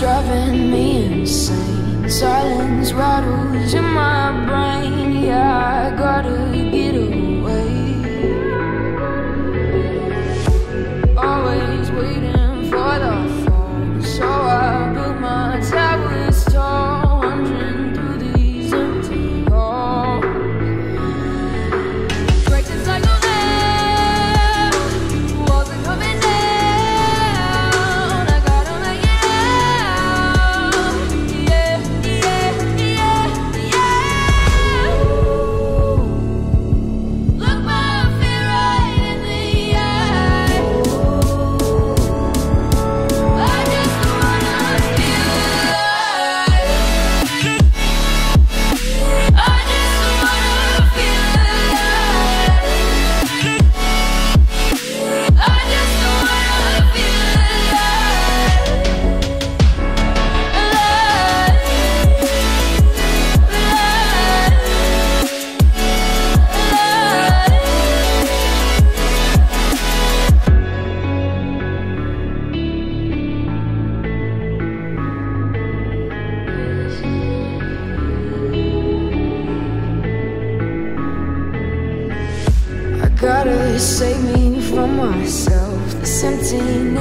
driving me insane. Silence rattles in my brain. Yeah, I gotta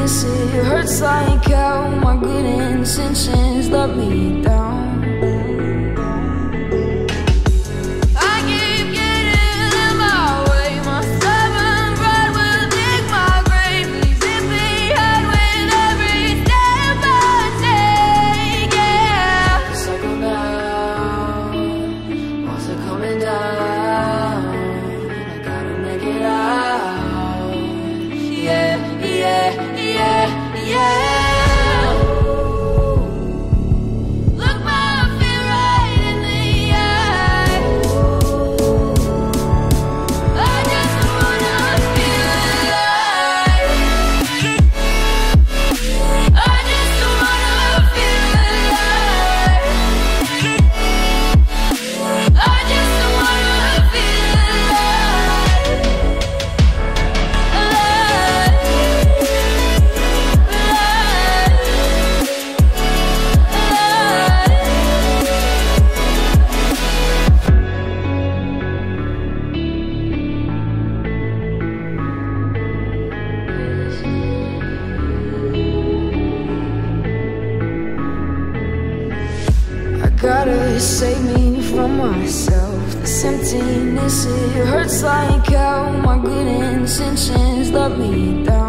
this, it hurts like how my good intentions let me down. yeah, yeah, yeah. to save me from myself. This emptiness, it hurts like how my good intentions let me down.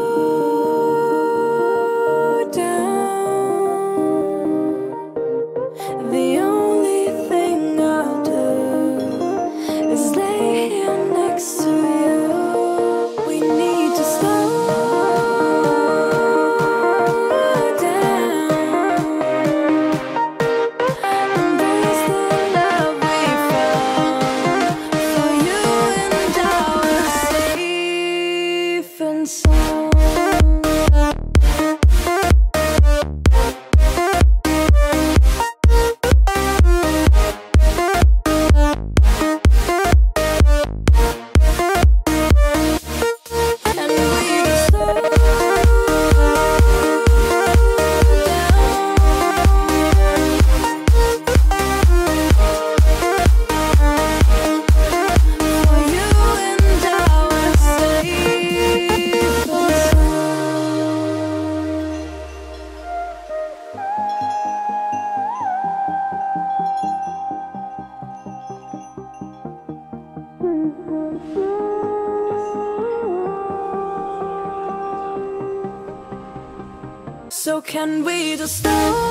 Can we just slow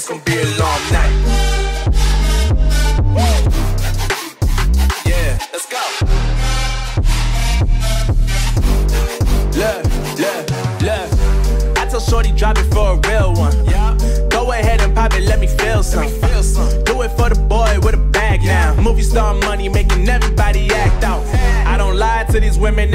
It's gonna be a long night. Yeah, let's go. Look, look, look. I tell Shorty drop it for a real one. Yeah. Go ahead and pop it, let me feel some. Let me feel some. Do it for the boy with a bag now. Movie star money making everybody act out. I don't lie to these women.